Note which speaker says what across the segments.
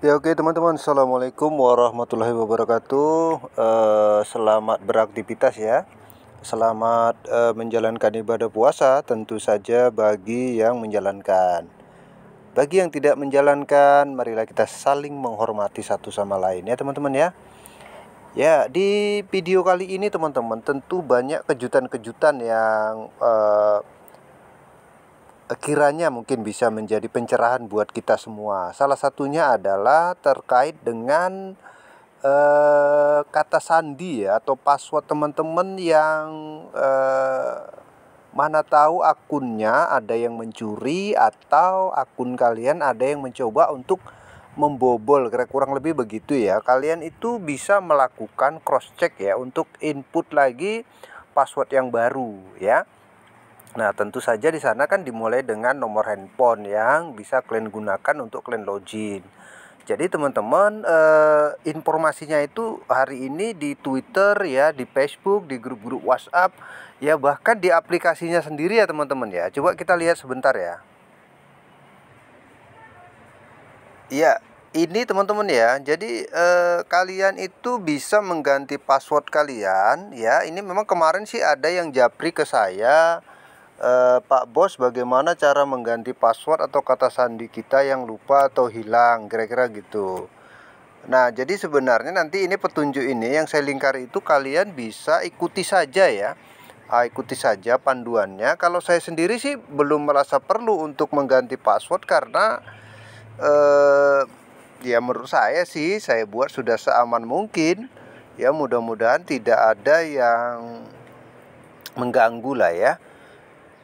Speaker 1: Ya oke teman-teman. Assalamualaikum warahmatullahi wabarakatuh. Uh, Selamat beraktivitas ya. Selamat uh, menjalankan ibadah puasa Tentu saja bagi yang menjalankan. Bagi yang tidak menjalankan Marilah kita saling menghormati satu sama lain ya teman-teman ya. Ya di video kali ini teman-teman Tentu banyak kejutan-kejutan yang uh, kiranya mungkin bisa menjadi pencerahan buat kita semua. Salah satunya adalah terkait dengan uh, kata sandi ya atau password teman-teman yang uh, mana tahu akunnya ada yang mencuri atau akun kalian ada yang mencoba untuk membobol kira kurang lebih begitu ya. Kalian itu bisa melakukan cross check ya untuk input lagi password yang baru ya. Nah, tentu saja di sana kan dimulai dengan nomor handphone yang bisa kalian gunakan untuk kalian login. Jadi teman-teman eh, informasinya itu hari ini di Twitter ya, di Facebook, di grup-grup WhatsApp, ya bahkan di aplikasinya sendiri ya teman-teman ya. Coba kita lihat sebentar ya. Iya, ini teman-teman ya. Jadi eh, kalian itu bisa mengganti password kalian ya. Ini memang kemarin sih ada yang japri ke saya uh, Pak Bos bagaimana cara mengganti password atau kata sandi kita yang lupa atau hilang? Kira-kira gitu. Nah jadi sebenarnya nanti ini petunjuk ini yang saya lingkari itu kalian bisa ikuti saja ya. Uh, ikuti saja panduannya. Kalau saya sendiri sih belum merasa perlu untuk mengganti password karena uh, ya menurut saya sih saya buat sudah seaman mungkin. Ya mudah-mudahan tidak ada yang mengganggu lah ya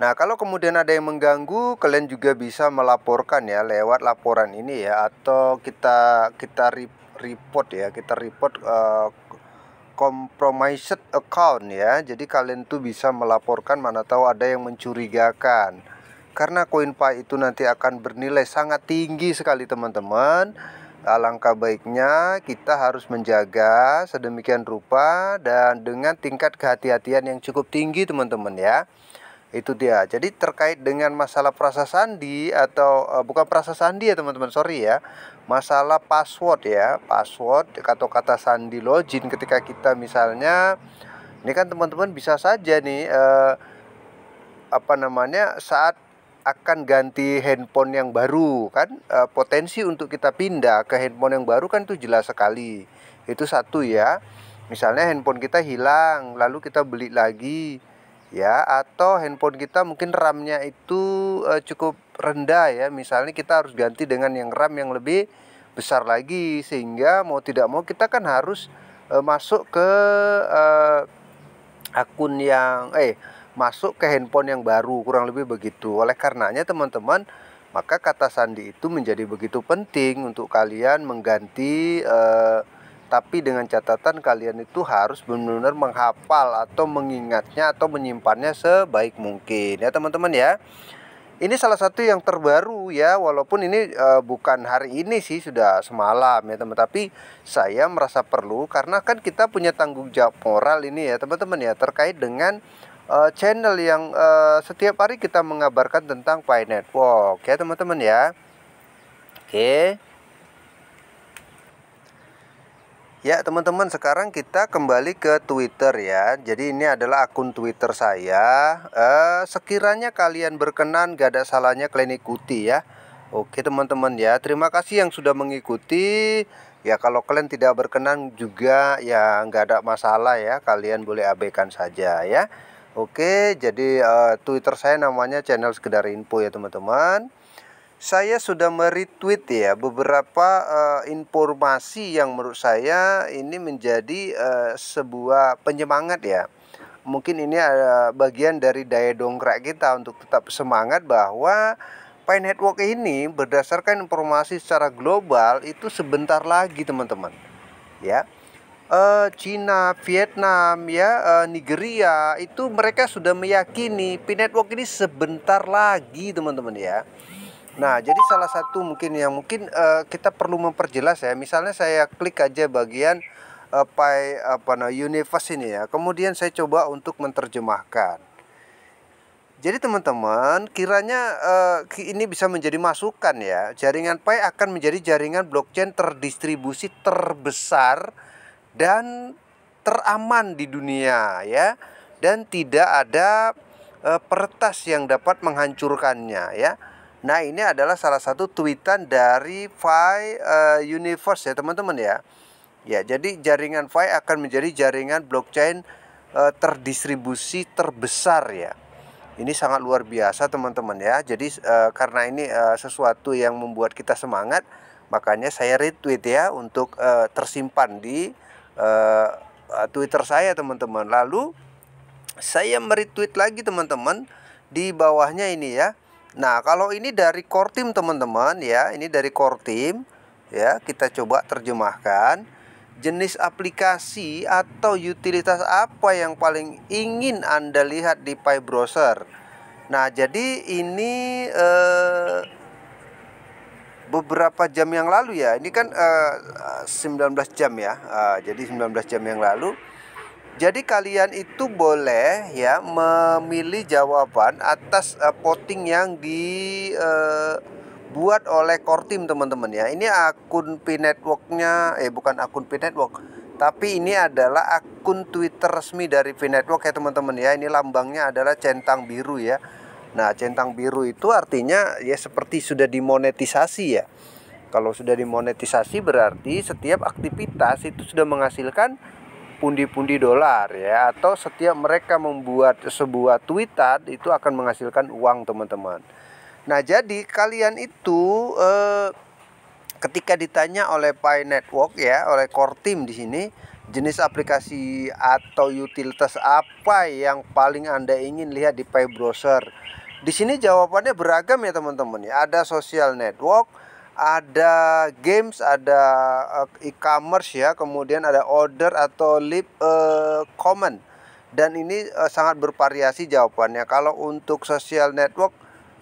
Speaker 1: Nah, kalau kemudian ada yang mengganggu, kalian juga bisa melaporkan ya lewat laporan ini ya atau kita kita report ya, kita report uh, compromised account ya. Jadi kalian tuh bisa melaporkan mana tahu ada yang mencurigakan. Karena koin Pi itu nanti akan bernilai sangat tinggi sekali teman-teman. Alangkah baiknya kita harus menjaga sedemikian rupa dan dengan tingkat kehati-hatian yang cukup tinggi teman-teman ya itu dia. Jadi terkait dengan masalah prasa sandi atau uh, bukan prasa sandi ya teman-teman. Sorry ya. Masalah password ya. Password atau kata sandi login ketika kita misalnya ini kan teman-teman bisa saja nih uh, apa namanya saat akan ganti handphone yang baru kan? Uh, potensi untuk kita pindah ke handphone yang baru kan itu jelas sekali. Itu satu ya. Misalnya handphone kita hilang lalu kita beli lagi ya atau handphone kita mungkin RAM-nya itu uh, cukup rendah ya. Misalnya kita harus ganti dengan yang RAM yang lebih besar lagi sehingga mau tidak mau kita kan harus uh, masuk ke uh, akun yang eh masuk ke handphone yang baru kurang lebih begitu. Oleh karenanya teman-teman maka kata sandi itu menjadi begitu penting untuk kalian mengganti uh, tapi dengan catatan kalian itu harus benar-benar menghafal atau mengingatnya atau menyimpannya sebaik mungkin. Ya teman-teman ya. Ini salah satu yang terbaru ya. Walaupun ini e, bukan hari ini sih sudah semalam ya teman tapi saya merasa perlu karena kan kita punya tanggung jawab moral ini ya teman-teman ya terkait dengan e, channel yang e, setiap hari kita mengabarkan tentang Pi Network ya teman-teman ya. Oke Ya teman-teman sekarang kita kembali ke Twitter ya. Jadi ini adalah akun Twitter saya. Eh, Sekiranya kalian berkenan gak ada salahnya kalian ikuti ya. Oke teman-teman ya. Terima kasih yang sudah mengikuti. Ya kalau kalian tidak berkenan juga ya nggak ada masalah ya. Kalian boleh abaikan saja ya. Oke jadi eh, Twitter saya namanya channel sekedar info ya teman-teman saya sudah meretweet ya beberapa uh, informasi yang menurut saya ini menjadi uh, sebuah penyemangat ya. Mungkin ini ada bagian dari daya dongkrak kita untuk tetap semangat bahwa Pi Network ini berdasarkan informasi secara global itu sebentar lagi teman-teman. Ya. Uh, Cina, Vietnam, ya, uh, Nigeria itu mereka sudah meyakini Pi Network ini sebentar lagi teman-teman ya Nah, jadi salah satu mungkin yang mungkin uh, kita perlu memperjelas ya. Misalnya saya klik aja bagian uh, Pi apa nah universe ini ya. Kemudian saya coba untuk menerjemahkan. Jadi teman-teman, kiranya uh, ini bisa menjadi masukan ya. Jaringan Pi akan menjadi jaringan blockchain terdistribusi terbesar dan teraman di dunia ya. Dan tidak ada uh, peretas yang dapat menghancurkannya ya. Nah, ini adalah salah satu tweetan dari Fi uh, Universe ya, teman-teman ya. Ya, jadi jaringan Fi akan menjadi jaringan blockchain uh, terdistribusi terbesar ya. Ini sangat luar biasa, teman-teman ya. Jadi uh, karena ini uh, sesuatu yang membuat kita semangat, makanya saya retweet ya untuk uh, tersimpan di uh, Twitter saya, teman-teman. Lalu saya meretweet lagi, teman-teman, di bawahnya ini ya Nah, kalau ini dari core team teman-teman ya, ini dari core team ya, kita coba terjemahkan jenis aplikasi atau utilitas apa yang paling ingin Anda lihat di Pi Browser. Nah, jadi ini eh, beberapa jam yang lalu ya. Ini kan eh, 19 jam ya. Uh, jadi 19 jam yang lalu jadi kalian itu boleh ya memilih jawaban atas uh, voting yang dibuat uh, oleh core team teman-teman ya. Ini akun P Networknya, eh bukan akun P Network, tapi ini adalah akun Twitter resmi dari P Network ya teman-teman ya. Ini lambangnya adalah centang biru ya. Nah centang biru itu artinya ya seperti sudah dimonetisasi ya. Kalau sudah dimonetisasi berarti setiap aktivitas itu sudah menghasilkan pundi-pundi dolar ya atau setiap mereka membuat sebuah tweetan itu akan menghasilkan uang teman-teman. Nah jadi kalian itu eh, ketika ditanya oleh Pi Network ya oleh core team di sini jenis aplikasi atau utilitas apa yang paling anda ingin lihat di Pi Browser. Di sini jawabannya beragam ya teman-teman ya ada social network ada games, ada uh, e-commerce ya, kemudian ada order atau lip uh, comment. Dan ini uh, sangat bervariasi jawabannya. Kalau untuk social network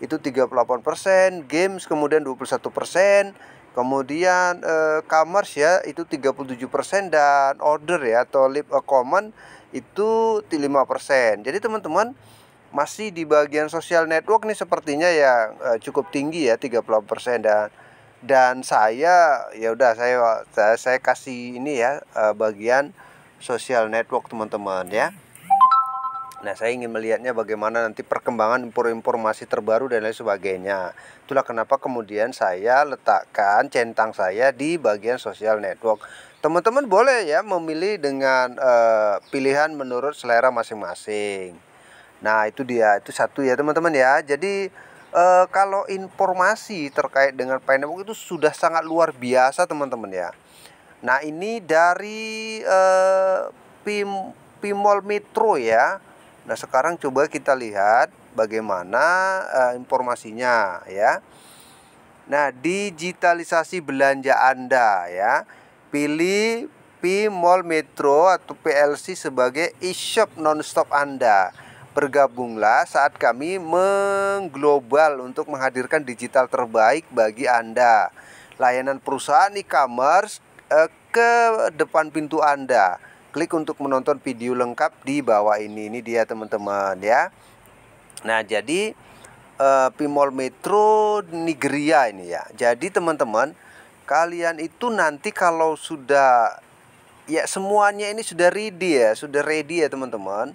Speaker 1: itu 38%, games kemudian 21%, kemudian uh, commerce ya itu 37% dan order ya atau lip uh, comment itu 5%. Jadi teman-teman masih di bagian social network nih sepertinya ya uh, cukup tinggi ya 38% dan dan saya ya udah saya, saya kasih ini ya uh, bagian sosial network teman-teman ya Nah, saya ingin melihatnya bagaimana nanti perkembangan informasi terbaru dan lain sebagainya. Itulah kenapa kemudian saya letakkan centang saya di bagian sosial network. Teman-teman boleh ya memilih dengan uh, pilihan menurut selera masing-masing. Nah, itu dia, itu satu ya, teman-teman ya. Jadi uh, kalau informasi terkait dengan Network itu sudah sangat luar biasa teman-teman ya. Nah ini dari uh, Pim Pimol Metro ya. Nah sekarang coba kita lihat bagaimana uh, informasinya ya. Nah digitalisasi belanja Anda ya. Pilih P Mall Metro atau PLC sebagai e-shop non-stop Anda bergabunglah saat kami mengglobal untuk menghadirkan digital terbaik bagi Anda. Layanan perusahaan e-commerce eh, ke depan pintu Anda. Klik untuk menonton video lengkap di bawah ini. Ini dia teman-teman ya. Nah, jadi eh, Pimol Metro Nigeria ini ya. Jadi teman-teman, kalian itu nanti kalau sudah ya semuanya ini sudah ready ya, sudah ready ya teman-teman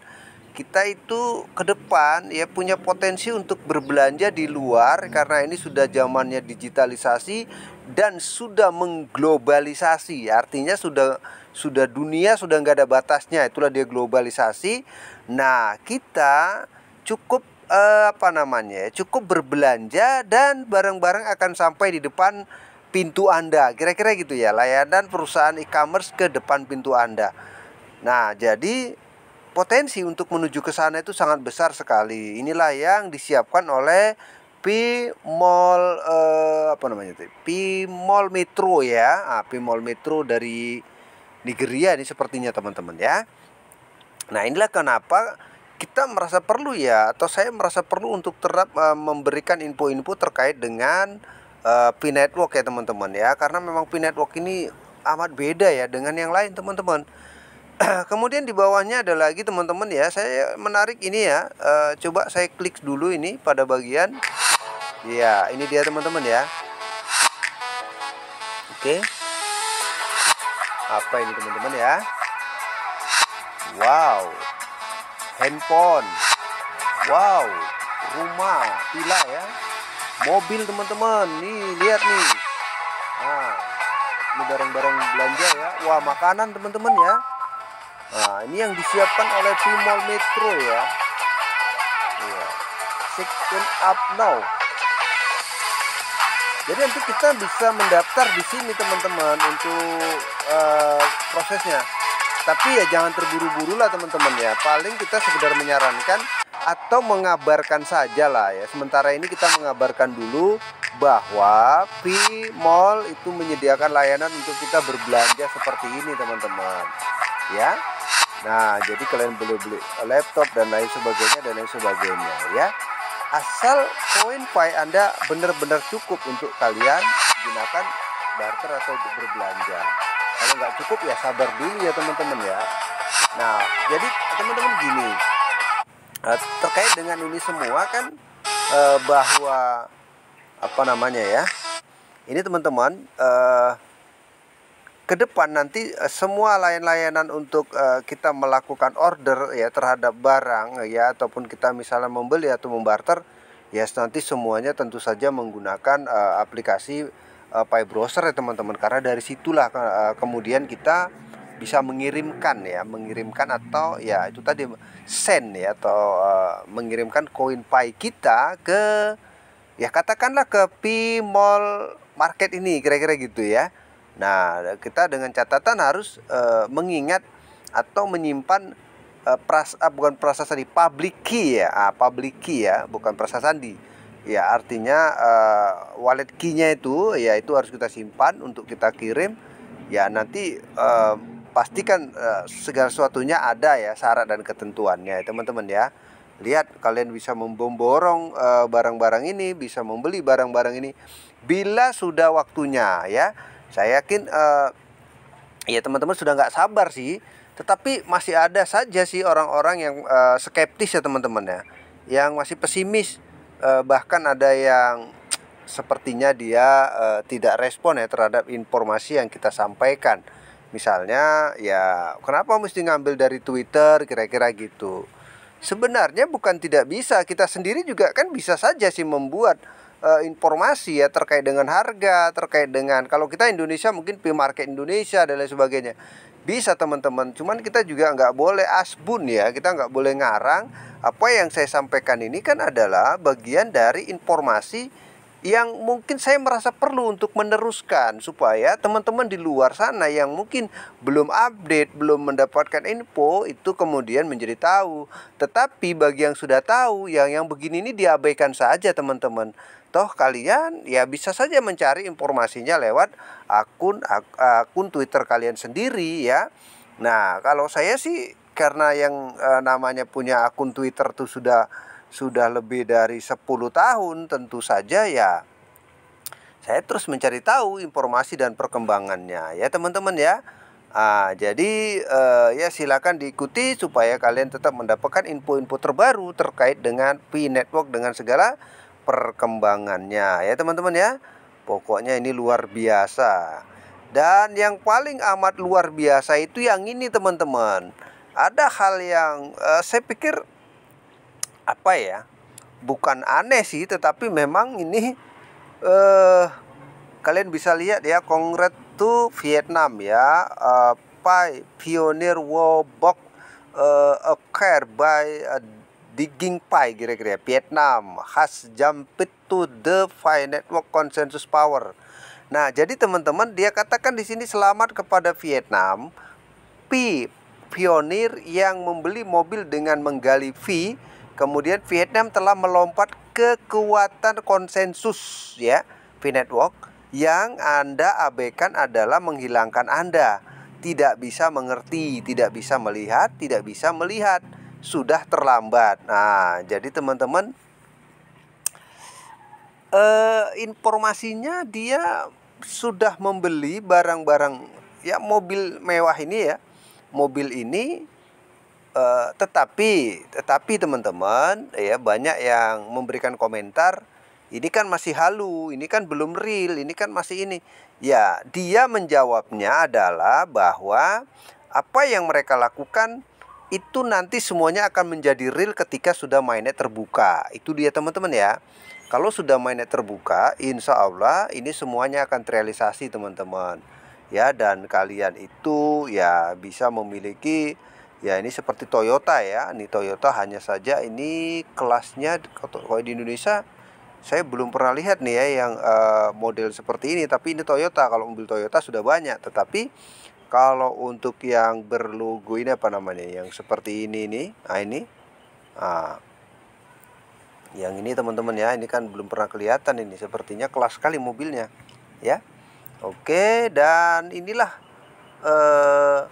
Speaker 1: kita itu ke depan ya punya potensi untuk berbelanja di luar karena ini sudah zamannya digitalisasi dan sudah mengglobalisasi. Artinya sudah sudah dunia sudah nggak ada batasnya itulah dia globalisasi. Nah kita cukup eh, apa namanya cukup berbelanja dan barang-barang akan sampai di depan pintu anda. Kira-kira gitu ya layanan perusahaan e-commerce ke depan pintu anda. Nah jadi potensi untuk menuju ke sana itu sangat besar sekali. Inilah yang disiapkan oleh P Mall eh, apa namanya itu? P Mall Metro ya. Ah, Mall Metro dari Nigeria ini sepertinya teman-teman ya. Nah, inilah kenapa kita merasa perlu ya atau saya merasa perlu untuk terap uh, memberikan info-info terkait dengan uh, P Network ya teman-teman ya karena memang P Network ini amat beda ya dengan yang lain teman-teman kemudian di bawahnya ada lagi teman-teman ya. Saya menarik ini ya. Uh, coba saya klik dulu ini pada bagian. Ya ini dia teman-teman ya. Oke. Apa ini teman-teman ya? Wow. Handphone. Wow. Rumah. Villa ya. Mobil teman-teman. Nih lihat nih. Nah ini barang-barang belanja ya. Wah makanan teman-teman ya Nah, ini yang disiapkan oleh Timol Metro ya. Iya. Second up now. Jadi nanti kita bisa mendaftar di sini teman-teman untuk uh, prosesnya. Tapi ya jangan terburu-buru lah teman-teman ya. Paling kita sekedar menyarankan atau mengabarkan saja lah ya. Sementara ini kita mengabarkan dulu bahwa P Mall itu menyediakan layanan untuk kita berbelanja seperti ini teman-teman. Ya. Nah, jadi kalian boleh beli laptop dan lain sebagainya dan lain sebagainya ya. Asal koin Pi Anda benar-benar cukup untuk kalian gunakan barter atau untuk berbelanja. Kalau nggak cukup ya sabar dulu ya teman-teman ya. Nah, jadi teman-teman gini, eh, terkait dengan ini semua kan eh, bahwa apa namanya ya? Ini teman-teman eh, ke depan nanti uh, semua layan-layanan untuk uh, kita melakukan order ya terhadap barang ya ataupun kita misalnya membeli atau membarter ya nanti semuanya tentu saja menggunakan uh, aplikasi uh, Pi Browser ya teman-teman. Karena dari situlah uh, kemudian kita bisa mengirimkan ya mengirimkan atau ya itu tadi send ya atau uh, mengirimkan koin Pi kita ke ya katakanlah ke P Mall Market ini kira-kira gitu ya Nah, kita dengan catatan harus uh, mengingat atau menyimpan uh, pras uh, bukan prasasti public key ya, ah, public key ya, bukan prasasti. Ya, artinya uh, wallet key-nya itu ya itu harus kita simpan untuk kita kirim. Ya, nanti uh, pastikan uh, segala sesuatunya ada ya syarat dan ketentuannya, teman-teman ya. Lihat kalian bisa memborong barang-barang uh, ini, bisa membeli barang-barang ini bila sudah waktunya ya saya yakin uh, ya teman-teman sudah nggak sabar sih. Tetapi masih ada saja sih orang-orang yang uh, skeptis ya teman-teman ya. Yang masih pesimis. Uh, bahkan ada yang sepertinya dia uh, tidak respon ya terhadap informasi yang kita sampaikan. Misalnya ya kenapa mesti ngambil dari Twitter? Kira-kira gitu. Sebenarnya bukan tidak bisa. Kita sendiri juga kan bisa saja sih membuat uh, informasi ya terkait dengan harga, terkait dengan kalau kita Indonesia mungkin P market Indonesia dan lain sebagainya. Bisa teman-teman, cuman kita juga nggak boleh asbun ya, kita nggak boleh ngarang. Apa yang saya sampaikan ini kan adalah bagian dari informasi yang mungkin saya merasa perlu untuk meneruskan supaya teman-teman di luar sana yang mungkin belum update, belum mendapatkan info itu kemudian menjadi tahu. Tetapi bagi yang sudah tahu, yang yang begini ini diabaikan saja teman-teman. Toh kalian ya bisa saja mencari informasinya lewat akun akun Twitter kalian sendiri ya. Nah, kalau saya sih karena yang e, namanya punya akun Twitter tuh sudah sudah lebih dari 10 tahun tentu saja ya saya terus mencari tahu informasi dan perkembangannya ya teman-teman ya Ah, jadi uh, ya silakan diikuti supaya kalian tetap mendapatkan info-info terbaru terkait dengan P Network dengan segala perkembangannya ya teman-teman ya. Pokoknya ini luar biasa. Dan yang paling amat luar biasa itu yang ini teman-teman. Ada hal yang uh, saya pikir apa ya bukan aneh sih tetapi memang ini eh kalian bisa lihat ya kongres tuh Vietnam ya uh, Pai Pioneer Wobok uh, occur by uh, digging Pai kira-kira Vietnam has jumped to the Pi network consensus power Nah, jadi teman-teman dia katakan di sini selamat kepada Vietnam Pi pionir yang membeli mobil dengan menggali V Kemudian Vietnam telah melompat ke kekuatan konsensus ya V network yang Anda abaikan adalah menghilangkan Anda. Tidak bisa mengerti, tidak bisa melihat, tidak bisa melihat. Sudah terlambat. Nah, jadi teman-teman eh, informasinya dia sudah membeli barang-barang ya mobil mewah ini ya mobil ini uh, tetapi tetapi teman-teman ya banyak yang memberikan komentar ini kan masih halu, ini kan belum real, ini kan masih ini. Ya, dia menjawabnya adalah bahwa apa yang mereka lakukan itu nanti semuanya akan menjadi real ketika sudah mainnya terbuka. Itu dia teman-teman ya. Kalau sudah mainnya terbuka, insya Allah ini semuanya akan terrealisasi teman-teman. Ya, dan kalian itu ya bisa memiliki ya ini seperti Toyota ya. Ini Toyota hanya saja ini kelasnya kalau di Indonesia saya belum pernah lihat nih ya yang uh, model seperti ini tapi ini Toyota kalau mobil Toyota sudah banyak tetapi kalau untuk yang berlogo ini apa namanya? Yang seperti ini nih nah ini? Nah, yang ini teman-teman ya ini kan belum pernah kelihatan ini. Sepertinya kelas sekali mobilnya ya. Oke dan inilah uh,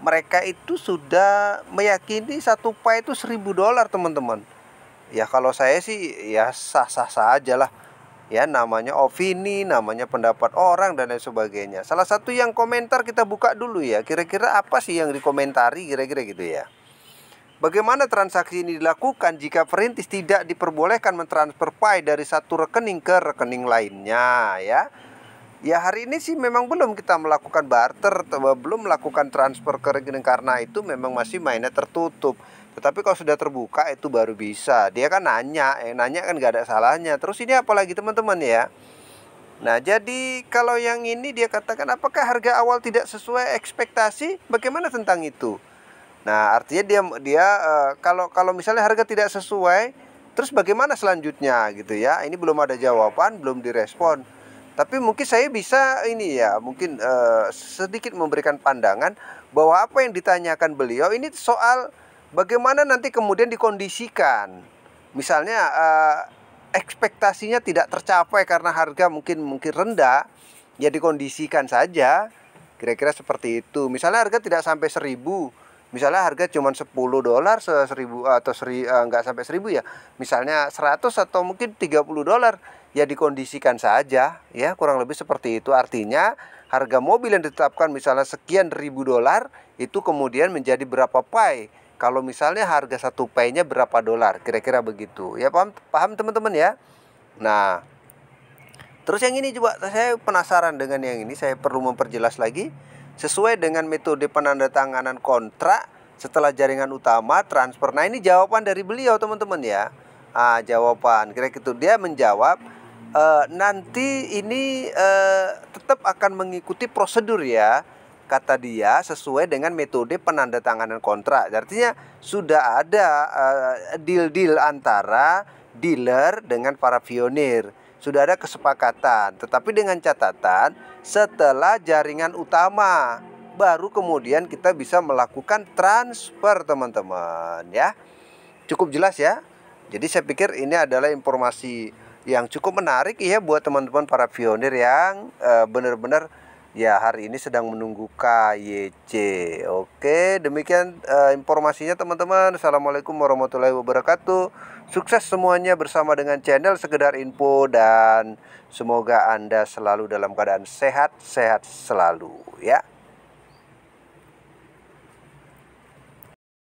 Speaker 1: mereka itu sudah meyakini satu pai itu seribu dolar teman-teman. Ya kalau saya sih ya sah-sah saja lah ya namanya opini namanya pendapat orang dan lain sebagainya salah satu yang komentar kita buka dulu ya kira-kira apa sih yang dikomentari kira-kira gitu ya Bagaimana transaksi ini dilakukan jika perintis tidak diperbolehkan mentransfer pai dari satu rekening ke rekening lainnya ya? Ya hari ini sih memang belum kita melakukan barter, belum melakukan transfer ke rekening karena itu memang masih mainnya tertutup. Tetapi kalau sudah terbuka itu baru bisa. Dia kan nanya, yang nanya kan gak ada salahnya. Terus ini apalagi teman-teman ya. Nah, jadi kalau yang ini dia katakan apakah harga awal tidak sesuai ekspektasi? Bagaimana tentang itu? Nah, artinya dia dia uh, kalau kalau misalnya harga tidak sesuai, terus bagaimana selanjutnya gitu ya? Ini belum ada jawaban, belum direspon. Tapi mungkin saya bisa ini ya, mungkin uh, sedikit memberikan pandangan bahwa apa yang ditanyakan beliau ini soal Bagaimana nanti kemudian dikondisikan? Misalnya uh, ekspektasinya tidak tercapai karena harga mungkin mungkin rendah, ya dikondisikan saja. Kira-kira seperti itu. Misalnya harga tidak sampai seribu, misalnya harga cuma 10 dolar seribu atau seri enggak sampai seribu ya misalnya 100 atau mungkin 30 dolar ya dikondisikan saja ya kurang lebih seperti itu artinya harga mobil yang ditetapkan misalnya sekian ribu dolar itu kemudian menjadi berapa pai kalau misalnya harga satu pay-nya berapa dolar? Kira-kira begitu. Ya paham paham teman-teman ya? Nah terus yang ini juga saya penasaran dengan yang ini saya perlu memperjelas lagi. Sesuai dengan metode penandatanganan kontrak setelah jaringan utama transfer. Nah ini jawaban dari beliau teman-teman ya. Ah jawaban kira-kira itu dia menjawab e, nanti ini e, tetap akan mengikuti prosedur ya kata dia sesuai dengan metode penandatanganan kontrak. Artinya sudah ada eh, deal-deal antara dealer dengan para pionir. Sudah ada kesepakatan, tetapi dengan catatan setelah jaringan utama baru kemudian kita bisa melakukan transfer teman-teman ya. Cukup jelas ya. Jadi saya pikir ini adalah informasi yang cukup menarik ya buat teman-teman para pionir yang uh, benar-benar Ya, hari ini sedang menunggu KYC. Oke, demikian uh, informasinya teman-teman. Assalamualaikum warahmatullahi wabarakatuh. Sukses semuanya bersama dengan channel Sekedar Info dan semoga Anda selalu dalam keadaan sehat, sehat selalu ya.